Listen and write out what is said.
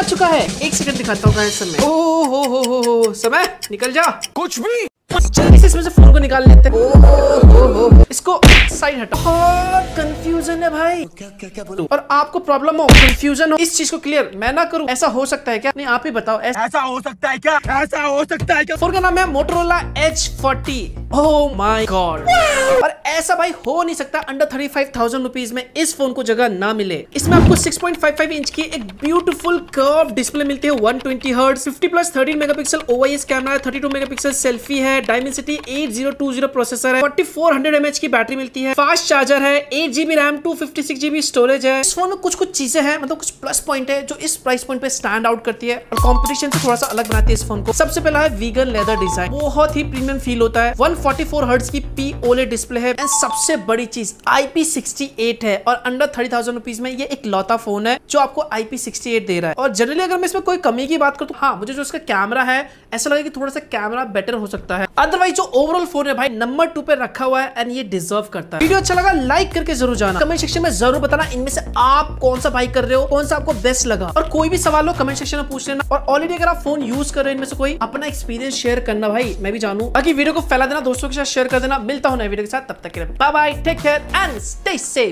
आ चुका है। एक सेकंड दिखाता हूँ गाइस समय ओ हो हो हो हो समय निकल जा। कुछ भी। जल्दी से इसमें से फ़ोन को निकाल लेते हैं। ओ, ओ, ओ, ओ, इसको साइड हटाओ कंफ्यूजन है भाई। क्या क्या क्या बोलो? और आपको प्रॉब्लम हो कंफ्यूजन हो इस चीज़ को क्लियर मैं ना करूँ ऐसा हो सकता है क्या? नहीं आप ही बताओ ऐसा ऐसा हो सकता है क्या? ऐसा हो सकता है क्या? फ़ोन का नाम है Motorola Edge forty oh my God और ऐसा भाई हो नहीं सकता under thirty five thousand rupees में इस फ़ोन को जगह ना मिले। इसमें आपको 6.55 इंच की एक ब्यूटीफुल कर्व डिस्प्ले मिलती है 120 twenty hertz fifty plus thirteen megapixel OIS camera है thirty two mega pixel selfie है डायमेंसिटी 8020 प्रोसेसर है 4400 एमएच की बैटरी मिलती है फास्ट चार्जर है eight GB RAM two fifty six GB storage है। इस फ़ोन में कुछ कुछ चीज़ें हैं मतलब कुछ प्लस पॉइंट है जो इस प्राइस पॉइंट पे स्टैंड आउट करती है और कॉम्पिटिशन से थोड़ा सा अलग बनाती है इस फ़ोन को। सबसे पहला है वीगन लेदर डिज़ाइन बहुत ही प्रीमियम फील होता है। 144 हर्ट्ज की पी ओले डिस्प्ले है। सबसे बड़ी चीज़ IP68 है और अंडर थर्टी थाउज़ेंड रुपीज़ में ये एक लौता फ़ोन है जो आपको IP68 दे रहा है। और जनरली अगर मैं इसमें कोई कमी की बात करूँ तो हाँ मुझे जो इसका कैमरा है, ऐसा लगे कि थोड़ा सा कैमरा बेटर हो सकता है। अदरवाइज़ जो ओवरऑल फ़ोन है भाई नंबर टू पे रखा हुआ है एंड ये डिजर्व करता है। वीडियो अच्छा लगा लाइक करके ज़रूर जाना। कमेंट सेक्शन में ज़रूर बताना इनमें से आप कौन सा बाई कर रहे हो, कौन सा आपको बेस्ट लगा। और कोई भी सवाल हो कमेंट सेक्शन में पूछ लेना। और ऑलरेडी अगर आप फ़ोन यूज़ कर रहे हो इनमें से कोई, अपना एक्सपीरियंस शेयर करना भाई, मैं भी जानू। बाकी वीडियो को फैला देना, दोस्तों के साथ शेयर कर देना। मिलता हूँ नए वीडियो के साथ, तब तक click it. Bye bye, take care, and stay safe.